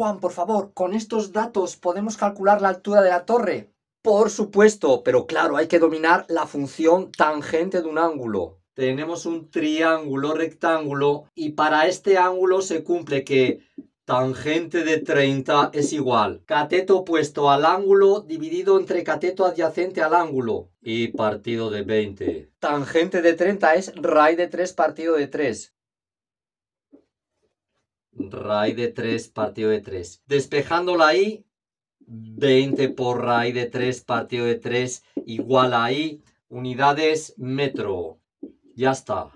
Juan, por favor, con estos datos podemos calcular la altura de la torre. Por supuesto, pero claro, hay que dominar la función tangente de un ángulo. Tenemos un triángulo rectángulo y para este ángulo se cumple que tangente de 30 es igual cateto opuesto al ángulo dividido entre cateto adyacente al ángulo y partido de 20. Tangente de 30 es raíz de 3 partido de 3. Raíz de 3 partido de 3. Despejándola ahí, 20 por raíz de 3 partido de 3 igual ahí unidades metro. Ya está.